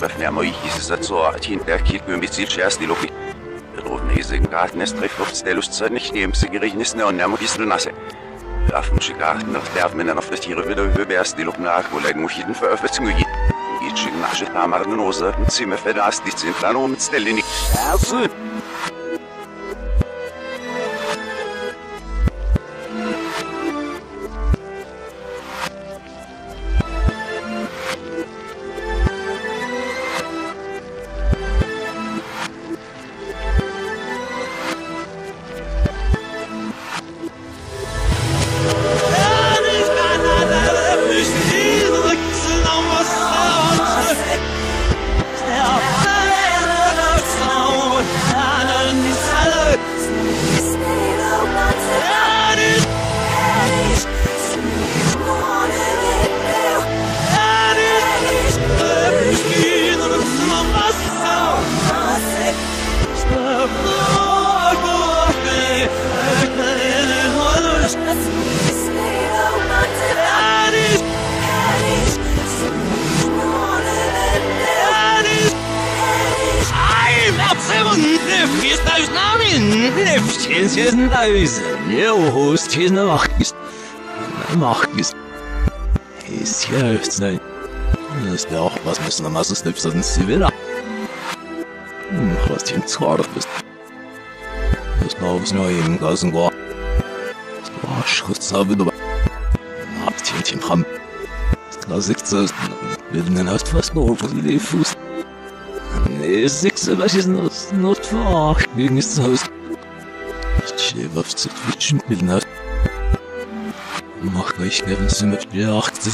Ой, за цо, тин der kit mit mit sich erst die Loki. Ровно из Garten ist trifft auf der Lust nicht nehmen sie gerechnet ne und namo bisschen nasse. Auf dem Garten noch der mit auf das Tiere wieder über erst die Loki nach, wo leiden muss jeden Veröffentlichung geht. Geht schon nach ist hier ein Eisen. Jo, host hier eine Macht ist. Macht ist. Ist hier ist ein. Das ist ja auch was müssen wir machen, ist nicht sonst sie wieder. Hm, was hier zu hart ist. Das war was neu im ganzen war. Das war Schutz habe du. Habt hier den Ram. Das ist das. Wir sind halt was noch für die Fuß. Nee, sechs, was ist das? Not für Gegen das Haus. Chefs zwischen den Nachrichten. Mach euch der Wissen mit der 80.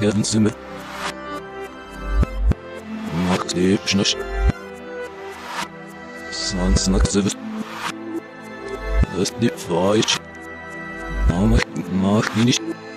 Geldinsimi. Makti pişnoş. Sansına kızıvır. this voice. Oh my,